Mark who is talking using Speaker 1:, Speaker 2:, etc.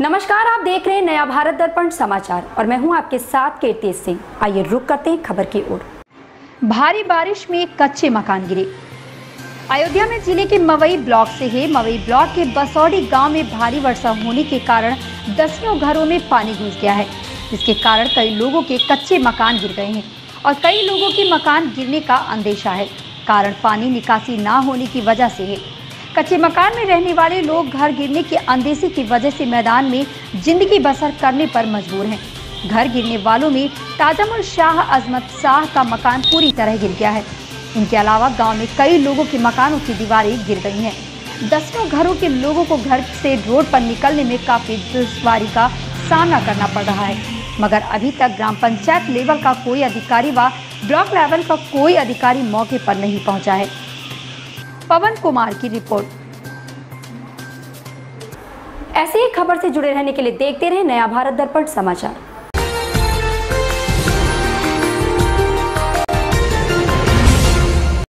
Speaker 1: नमस्कार, आप देख रहे हैं नया भारत दर्पण समाचार और मैं हूँ आपके साथ कीर्ति सिंह। आइए रुक करते हैं खबर की ओर। भारी बारिश में कच्चे मकान गिरे। अयोध्या में ज़िले के मवई ब्लॉक से है। मवई ब्लॉक के बसौड़ी गाँव में भारी वर्षा होने के कारण दसियों घरों में पानी घुस गया है। जिसके कारण कई लोगों के कच्चे मकान गिर गए हैं और कई लोगों के मकान गिरने का अंदेशा है। कारण पानी निकासी ना होने की वजह से है। कच्चे मकान में रहने वाले लोग घर गिरने के अंदेशे की वजह से मैदान में ज़िंदगी बसर करने पर मजबूर हैं। घर गिरने वालों में ताजमुल शाह अजमत शाह का मकान पूरी तरह गिर गया है। इनके अलावा गाँव में कई लोगों के मकानों की दीवारें गिर गई हैं। दसों घरों के लोगों को घर से रोड पर निकलने में काफ़ी दुश्वारी का सामना करना पड़ रहा है। मगर अभी तक ग्राम पंचायत लेवल का कोई अधिकारी व ब्लॉक लेवल का कोई अधिकारी मौके पर नहीं पहुँचा है। पवन कुमार की रिपोर्ट। ऐसी ही खबर से जुड़े रहने के लिए देखते रहे नया भारत दर्पण समाचार।